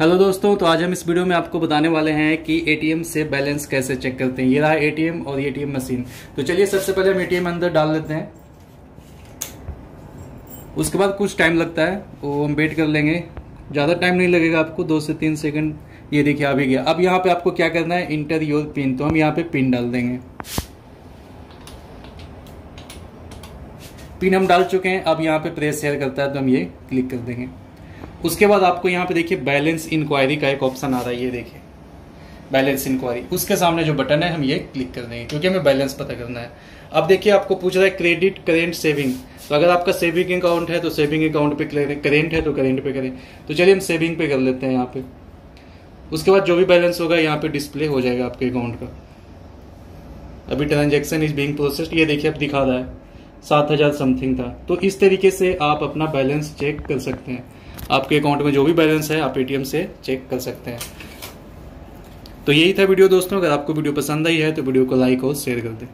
Hello दोस्तों तो आज हम इस वीडियो में आपको बताने वाले हैं कि एटीएम से बैलेंस कैसे चेक करते हैं। ये रहा एटीएम और एटीएम मशीन। तो चलिए सबसे पहले हम एटीएम अंदर डाल लेते हैं। उसके बाद कुछ टाइम लगता है, वो हम वेट कर लेंगे। ज़्यादा टाइम नहीं लगेगा आपको, दो से तीन सेकंड। ये देखिए, आ भी गया। अब यहाँ पे आपको क्या करना है इंटर योर पिन तो हम यहाँ पे पिन डाल देंगे। पिन हम डाल चुके हैं। अब यहाँ पे प्रेस शेयर करता है तो हम ये क्लिक कर देंगे। उसके बाद आपको यहाँ पे देखिए बैलेंस इंक्वायरी का एक ऑप्शन आ रहा है, ये देखिए। बैलेंस इंक्वायरी उसके सामने जो बटन है, हम ये क्लिक कर देंगे, क्योंकि हमें बैलेंस पता करना है। अब देखिए, आपको पूछ रहा है क्रेडिट करेंट सेविंग तो अगर आपका सेविंग अकाउंट है तो सेविंग अकाउंट पे करेंट है तो करेंट पे करें। तो चलिए हम सेविंग पे कर लेते हैं यहाँ पे। उसके बाद जो भी बैलेंस होगा, यहाँ पे डिस्प्ले हो जाएगा आपके अकाउंट का। अभी ट्रांजेक्शन इज़ बिंग प्रोसेस्ड ये देखिए, अब दिखा रहा है। सात हज़ार समथिंग था। तो इस तरीके से आप अपना बैलेंस चेक कर सकते हैं। आपके अकाउंट में जो भी बैलेंस है, आप एटीएम से चेक कर सकते हैं। तो यही था वीडियो दोस्तों, अगर आपको वीडियो पसंद आई है तो वीडियो को लाइक और शेयर कर दें।